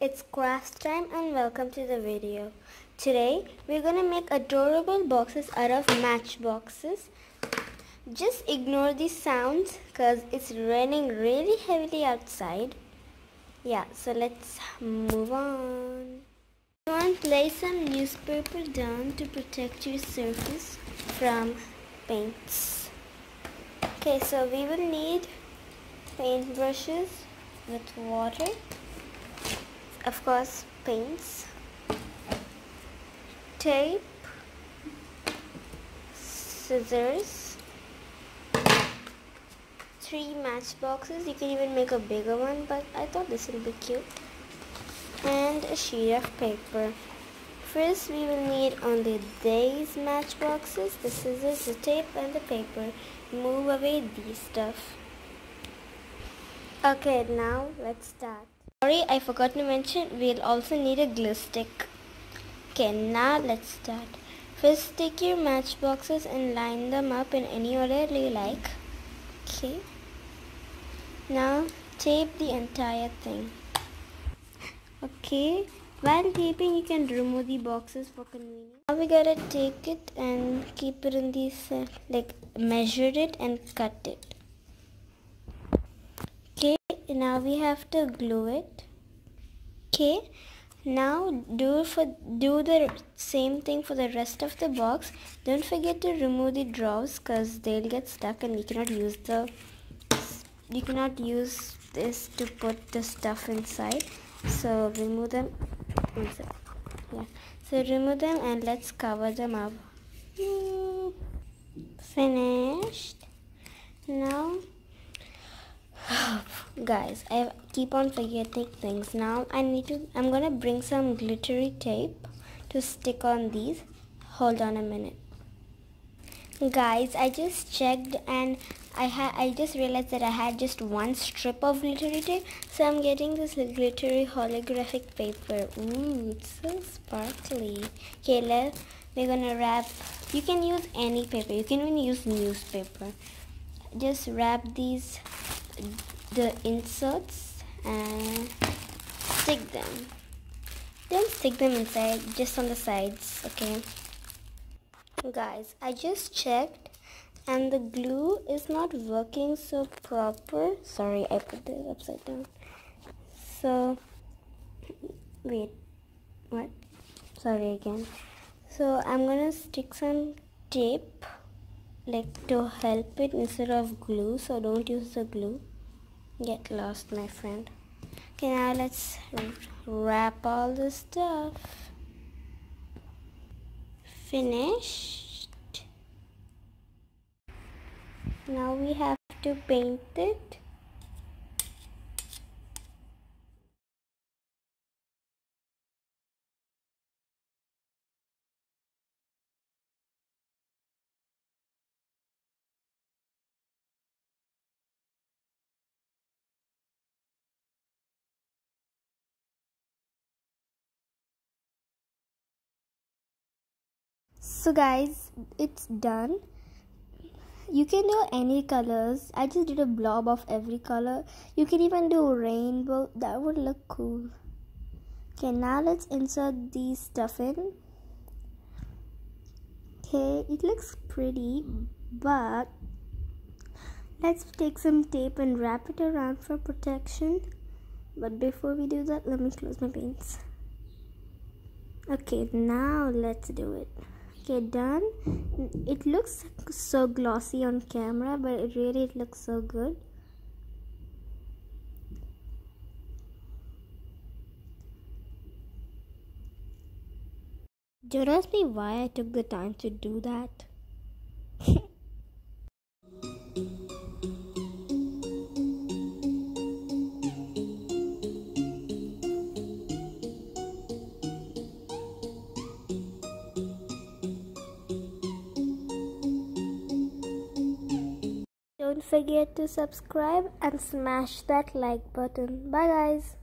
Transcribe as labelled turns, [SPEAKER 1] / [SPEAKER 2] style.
[SPEAKER 1] it's craft time and welcome to the video. Today we're gonna make adorable boxes out of matchboxes. Just ignore the sounds because it's raining really heavily outside yeah so let's move on. You want to lay some newspaper down to protect your surface from paints. Okay so we will need paint brushes with water. Of course paints. Tape. Scissors three matchboxes you can even make a bigger one but I thought this will be cute and a sheet of paper first we will need only these matchboxes the scissors the tape and the paper move away these stuff okay now let's start Sorry, I forgot to mention we'll also need a glue stick. Okay, now let's start. First take your matchboxes and line them up in any order you like. Okay. Now tape the entire thing. Okay. While taping you can remove the boxes for convenience. Now we gotta take it and keep it in these, uh, like measure it and cut it Okay, now we have to glue it okay now do for do the same thing for the rest of the box don't forget to remove the drawers because they'll get stuck and you cannot use the you cannot use this to put the stuff inside. So remove them. Yeah. So remove them and let's cover them up. Finished. Now guys i keep on forgetting things. Now i need to i'm gonna bring some glittery tape to stick on these. Hold on a minute. Guys i just checked and i had i just realized that i had just one strip of glittery tape so i'm getting this glittery holographic paper. Ooh it's so sparkly. Okay let's we're gonna wrap you can use any paper you can even use newspaper. Just wrap these the inserts and stick them. Then stick them inside just on the sides okay? Guys I just checked and the glue is not working so proper. Sorry I put this upside down. So wait what? Sorry again. So I'm gonna stick some tape like to help it instead of glue so don't use the glue. Get lost my friend. Okay now let's wrap all the stuff. Finished now we have to paint it. So guys it's done you can do any colors. I just did a blob of every color. You can even do rainbow. That would look cool. Okay now let's insert the stuff in. Okay it looks pretty but let's take some tape and wrap it around for protection. But before we do that let me close my paints. Okay now let's do it okay done. It looks so glossy on camera but it really it looks so good. Don't ask me why I took the time to do that Don't forget to subscribe and smash that like button. Bye guys.